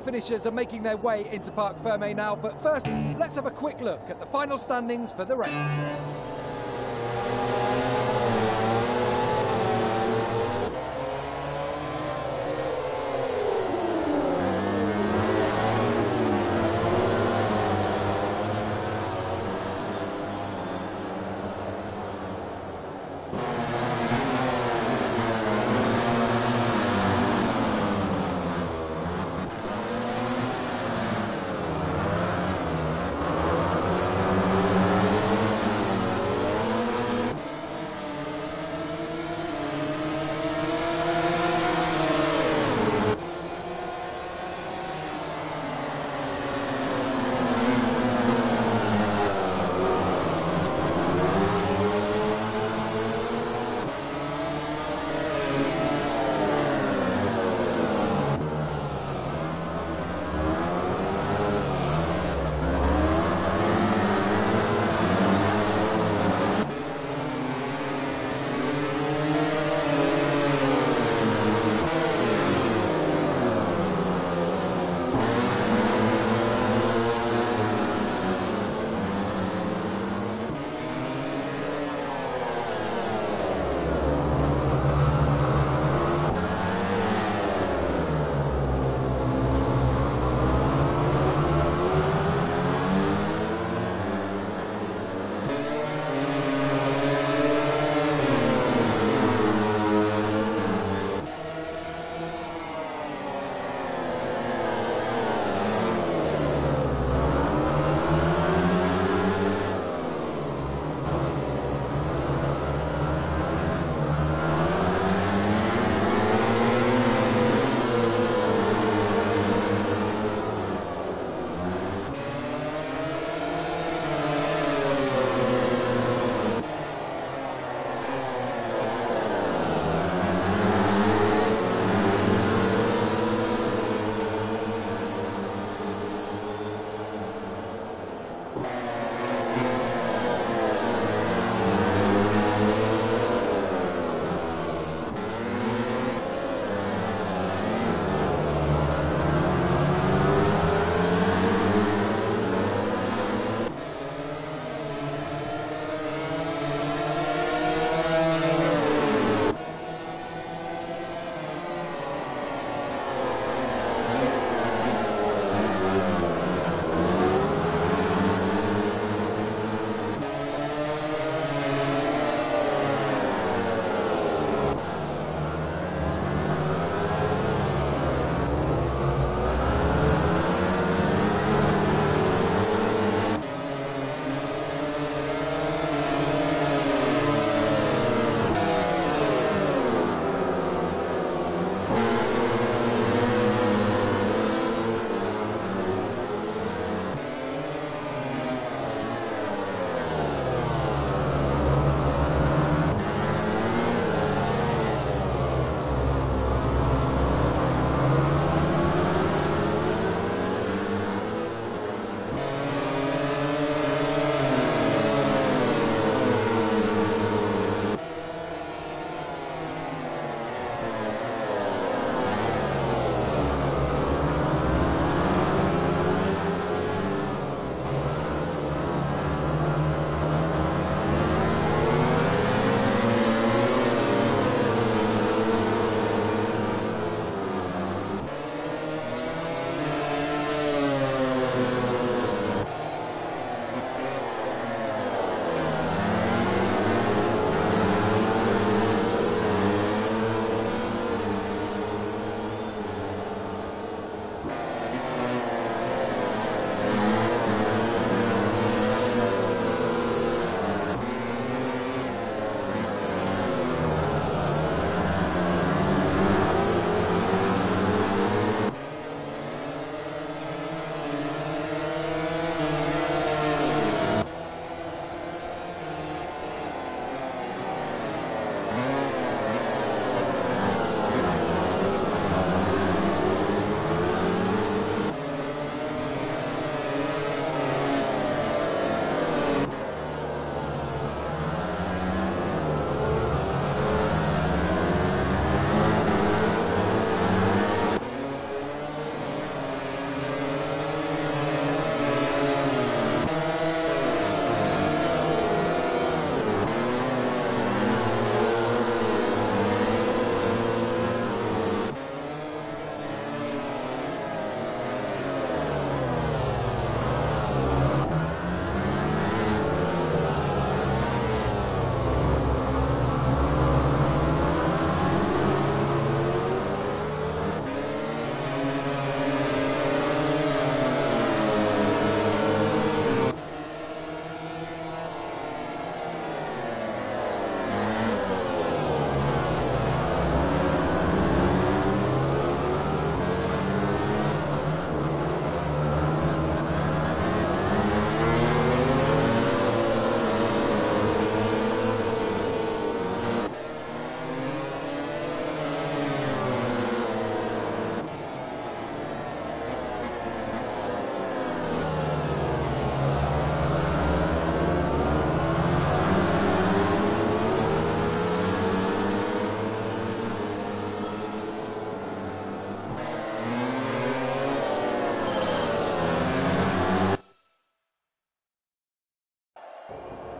finishers are making their way into Parc Ferme now, but first, let's have a quick look at the final standings for the race.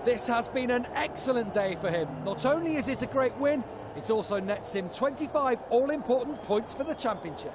This has been an excellent day for him. Not only is it a great win, it also nets him 25 all-important points for the championship.